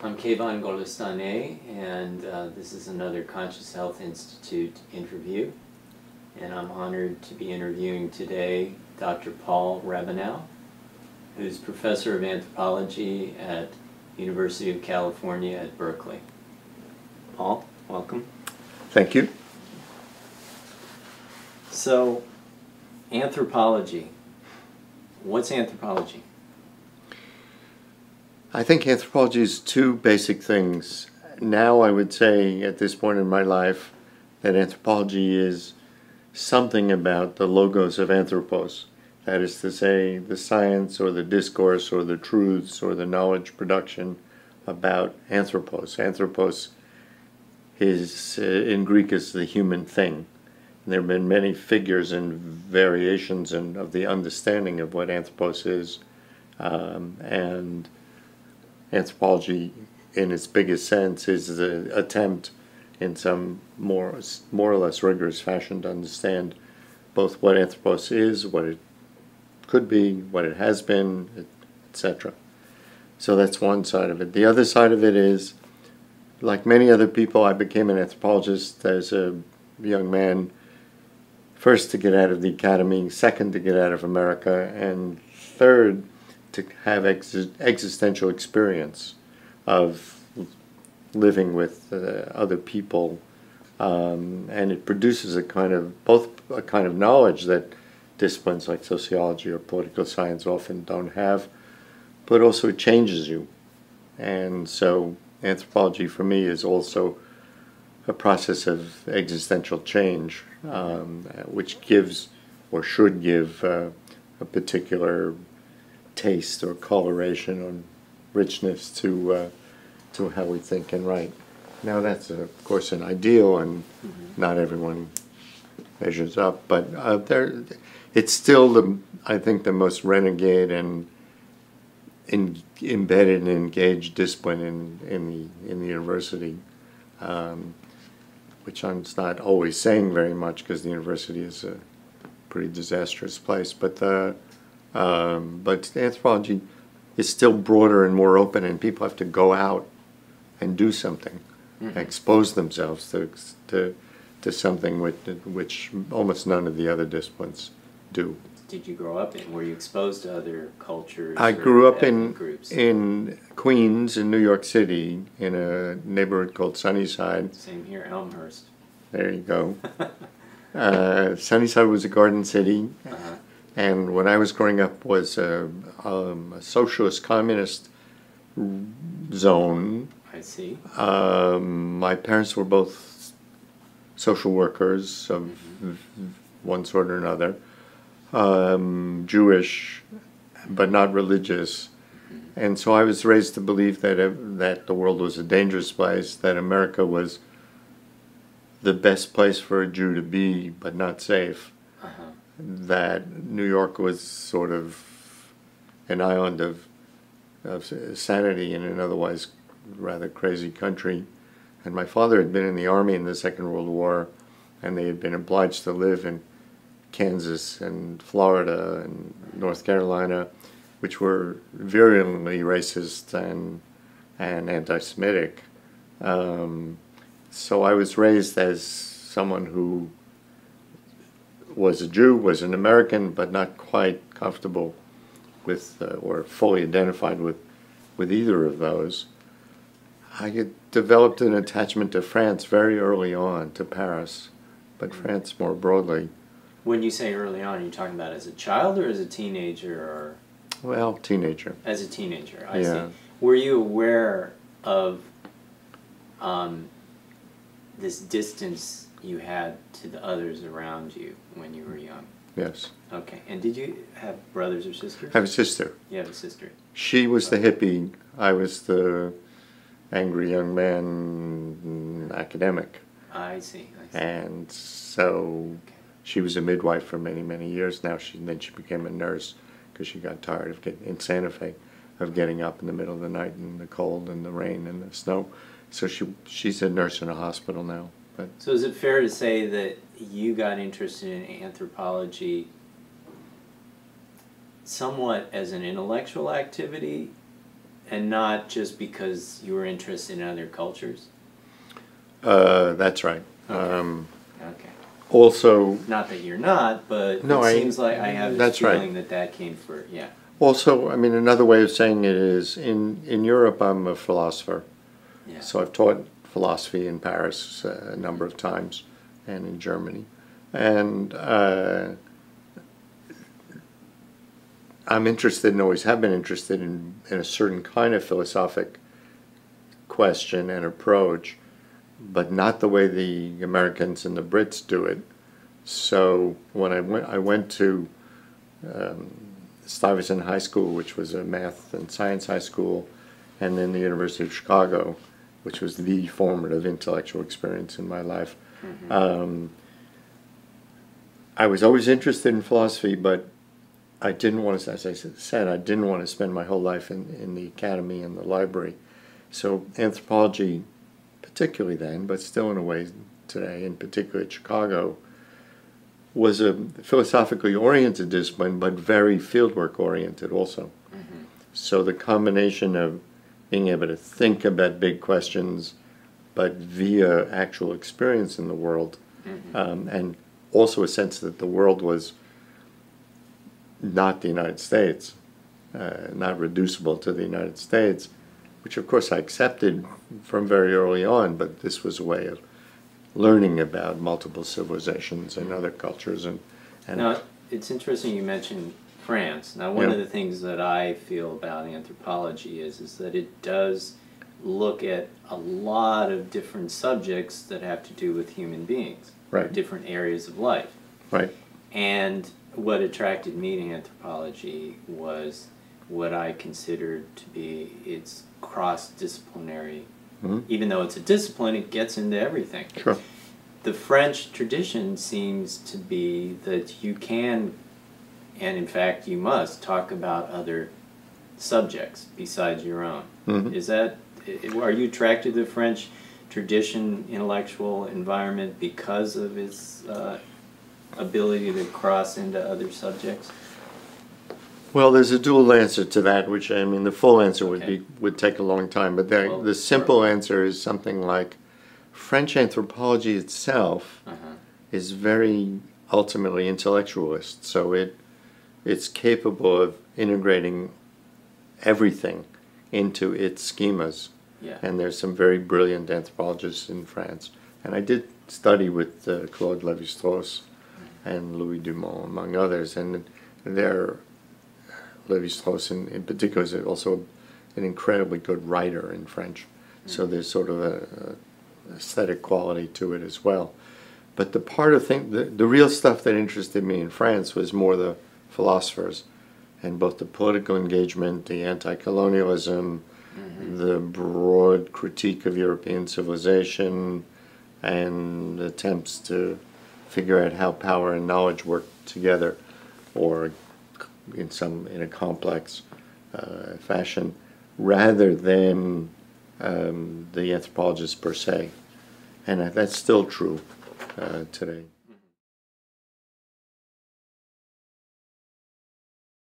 I'm Keyvan Golestaneh, and uh, this is another Conscious Health Institute interview. And I'm honored to be interviewing today Dr. Paul Rabinow, who's professor of anthropology at University of California at Berkeley. Paul, welcome. Thank you. So, anthropology. What's anthropology? I think anthropology is two basic things. Now, I would say at this point in my life that anthropology is something about the logos of anthropos. That is to say, the science or the discourse or the truths or the knowledge production about anthropos. Anthropos is, uh, in Greek, is the human thing. And there have been many figures and variations in, of the understanding of what anthropos is. Um, and anthropology, in its biggest sense, is an attempt in some more, more or less rigorous fashion to understand both what anthropos is, what it could be, what it has been, etc. So that's one side of it. The other side of it is, like many other people, I became an anthropologist as a young man, first to get out of the academy, second to get out of America, and third to have ex existential experience of living with uh, other people. Um, and it produces a kind of, both a kind of knowledge that disciplines like sociology or political science often don't have, but also it changes you. And so anthropology for me is also a process of existential change, um, which gives or should give uh, a particular taste or coloration or richness to uh, to how we think and write. Now that's uh, of course an ideal, and mm-hmm. not everyone measures up, but uh, there, it's still the I think the most renegade and in, embedded and engaged discipline in in the in the university. Um, which I'm not always saying very much because the university is a pretty disastrous place, but the um, but anthropology is still broader and more open, and people have to go out and do something, mm-hmm. expose themselves to, to, to something which, which almost none of the other disciplines do. Did you grow up in? Were you exposed to other cultures? I grew up in groups? in Queens, in New York City, in a neighborhood called Sunnyside. Same here, Elmhurst. There you go. uh, Sunnyside was a garden city. And when I was growing up was a, um, a socialist communist zone. I see. Um, my parents were both social workers of mm-hmm. one sort or another, um, Jewish, but not religious. Mm-hmm. And so I was raised to believe that uh, that the world was a dangerous place, that America was the best place for a Jew to be, but not safe that New York was sort of an island of, of sanity in an otherwise rather crazy country. And my father had been in the army in the Second World War, and they had been obliged to live in Kansas and Florida and North Carolina, which were virulently racist and and anti-Semitic. Um, so I was raised as someone who was a Jew, was an American, but not quite comfortable with uh, or fully identified with, with either of those. I had developed an attachment to France very early on, to Paris, but mm-hmm. France more broadly. When you say early on, are you talking about as a child or as a teenager or? Well, teenager. As a teenager, I yeah. see. Were you aware of um, this distance you had to the others around you when you were young? Yes. Okay. And did you have brothers or sisters? I have a sister. You have a sister. She was the hippie. I was the angry young man academic. I see. I see. And so okay. she was a midwife for many, many years. Now she then she became a nurse because she got tired of getting in Santa Fe of getting up in the middle of the night in the cold and the rain and the snow. So she she's a nurse in a hospital now. But so is it fair to say that you got interested in anthropology somewhat as an intellectual activity And not just because you were interested in other cultures? Uh, that's right. Okay. Um, Okay. also, Not that you're not, but No, it I- seems like I have this that's right. feeling that that came for, yeah. also, I mean, another way of saying it is in, in Europe, I'm a philosopher. So I've taught philosophy in Paris uh, a number of times and in Germany. And uh, I'm interested and always have been interested in, in a certain kind of philosophic question and approach, but not the way the Americans and the Brits do it. So when I went, I went to um, Stuyvesant High School, which was a math and science high school, and then the University of Chicago, which was the formative intellectual experience in my life. Um, I was always interested in philosophy, but I didn't want to, as I said, I didn't want to spend my whole life in, in the academy and the library. So anthropology, particularly then, but still in a way today, in particular at Chicago, was a philosophically oriented discipline, but very fieldwork oriented also. So the combination of being able to think about big questions, but via actual experience in the world, um, and also a sense that the world was not the United States, uh, not reducible to the United States, which of course I accepted from very early on, but this was a way of learning about multiple civilizations and other cultures and, and Now, it's interesting you mentioned France. Now, one Yeah. of the things that I feel about anthropology is is that it does look at a lot of different subjects that have to do with human beings, Right. different areas of life. right, And what attracted me to anthropology was what I considered to be its cross-disciplinary. Mhm. Even though it's a discipline, it gets into everything sure, the French tradition seems to be that you can, and in fact you must, talk about other subjects besides your own. Mhm. Is that, are you attracted to the French tradition, intellectual environment because of its uh, ability to cross into other subjects? Well, there's a dual answer to that, which I mean, the full answer would be would take a long time. But the, Well, the simple answer is something like French anthropology itself Uh-huh. is very ultimately intellectualist. So it it's capable of integrating everything into its schemas. Yeah. And there's some very brilliant anthropologists in France. And I did study with uh, Claude Lévi-Strauss and Louis Dumont, among others. And they're Lévi-Strauss in, in particular is also an incredibly good writer in French. So there's sort of a, a aesthetic quality to it as well. But the part of thing, the, the real stuff that interested me in France was more the philosophers and both the political engagement, the anti-colonialism, the broad critique of European civilization, and attempts to figure out how power and knowledge work together, or in some in a complex uh, fashion, rather than um, the anthropologists per se, and that's still true uh, today.